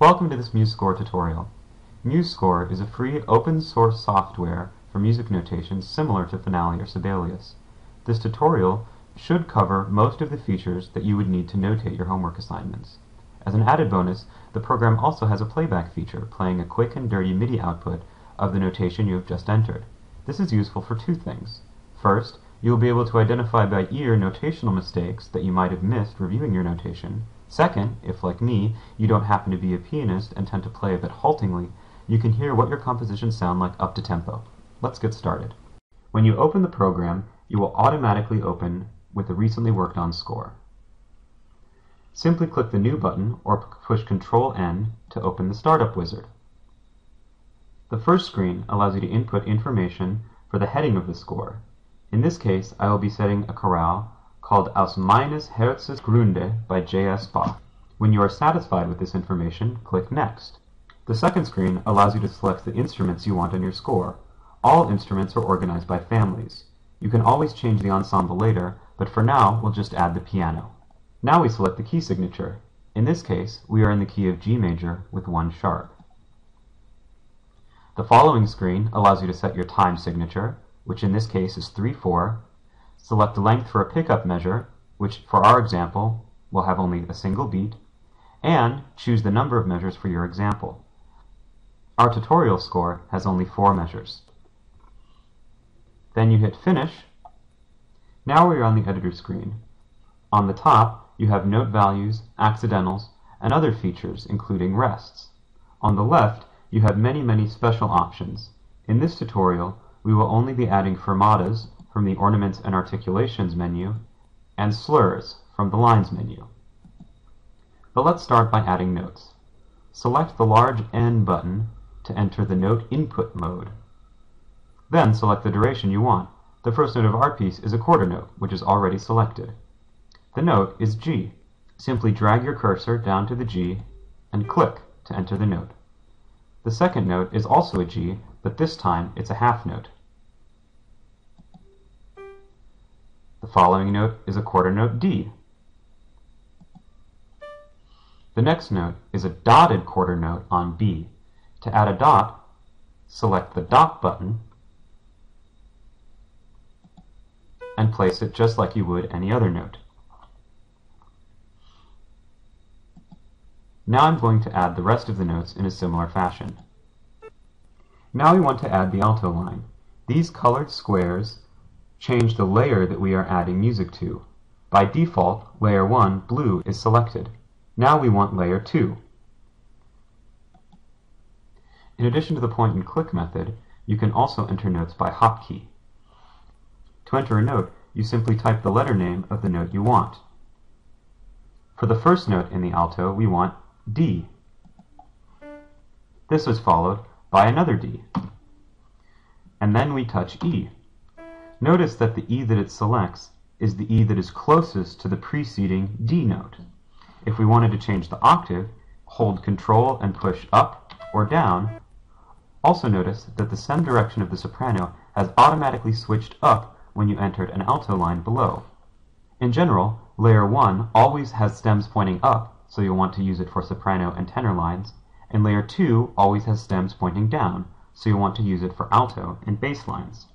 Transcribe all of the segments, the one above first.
Welcome to this MuseScore tutorial. MuseScore is a free open source software for music notation similar to Finale or Sibelius. This tutorial should cover most of the features that you would need to notate your homework assignments. As an added bonus, the program also has a playback feature, playing a quick and dirty MIDI output of the notation you have just entered. This is useful for two things. First, you will be able to identify by ear notational mistakes that you might have missed reviewing your notation, Second, if like me, you don't happen to be a pianist and tend to play a bit haltingly, you can hear what your compositions sound like up to tempo. Let's get started. When you open the program, you will automatically open with the recently worked on score. Simply click the New button or push Ctrl N to open the Startup Wizard. The first screen allows you to input information for the heading of the score. In this case, I will be setting a chorale called Aus meines Herzens Gründe by J.S. Bach. When you are satisfied with this information, click Next. The second screen allows you to select the instruments you want on your score. All instruments are organized by families. You can always change the ensemble later, but for now we'll just add the piano. Now we select the key signature. In this case, we are in the key of G major with one sharp. The following screen allows you to set your time signature, which in this case is 3-4, Select the length for a pickup measure, which for our example will have only a single beat, and choose the number of measures for your example. Our tutorial score has only four measures. Then you hit Finish. Now we are on the editor screen. On the top, you have note values, accidentals, and other features, including rests. On the left, you have many, many special options. In this tutorial, we will only be adding fermatas from the Ornaments and Articulations menu, and Slurs from the Lines menu. But let's start by adding notes. Select the large N button to enter the note input mode. Then select the duration you want. The first note of our piece is a quarter note, which is already selected. The note is G. Simply drag your cursor down to the G and click to enter the note. The second note is also a G, but this time it's a half note. The following note is a quarter note D. The next note is a dotted quarter note on B. To add a dot, select the dot button and place it just like you would any other note. Now I'm going to add the rest of the notes in a similar fashion. Now we want to add the alto line. These colored squares change the layer that we are adding music to. By default, layer 1, blue, is selected. Now we want layer 2. In addition to the point and click method, you can also enter notes by hotkey. To enter a note, you simply type the letter name of the note you want. For the first note in the alto, we want D. This is followed by another D. And then we touch E. Notice that the E that it selects is the E that is closest to the preceding D note. If we wanted to change the octave, hold Control and push up or down. Also notice that the stem direction of the soprano has automatically switched up when you entered an alto line below. In general, layer 1 always has stems pointing up, so you'll want to use it for soprano and tenor lines, and layer 2 always has stems pointing down, so you'll want to use it for alto and bass lines.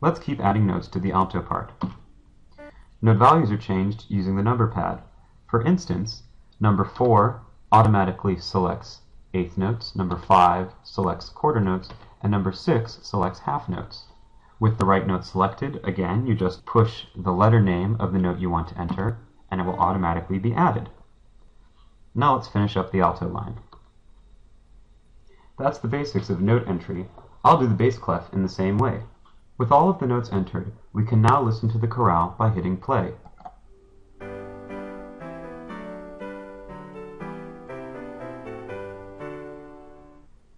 Let's keep adding notes to the alto part. Note values are changed using the number pad. For instance, number 4 automatically selects eighth notes, number 5 selects quarter notes, and number 6 selects half notes. With the right note selected, again, you just push the letter name of the note you want to enter, and it will automatically be added. Now let's finish up the alto line. That's the basics of note entry. I'll do the bass clef in the same way. With all of the notes entered, we can now listen to the chorale by hitting play.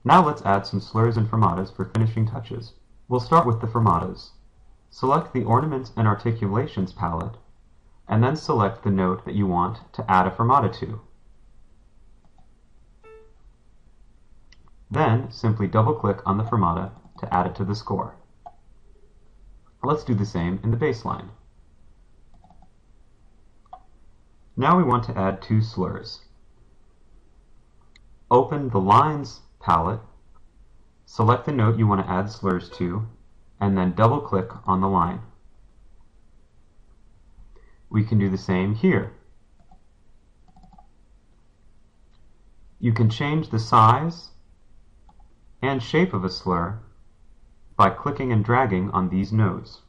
Now let's add some slurs and fermatas for finishing touches. We'll start with the fermatas. Select the Ornaments and Articulations palette, and then select the note that you want to add a fermata to. Then simply double-click on the fermata to add it to the score. Let's do the same in the bass line. Now we want to add two slurs. open the Lines palette, select the note you want to add slurs to, and then double-click on the line. We can do the same here. You can change the size and shape of a slur by clicking and dragging on these nodes.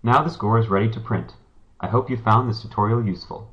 Now the score is ready to print. I hope you found this tutorial useful.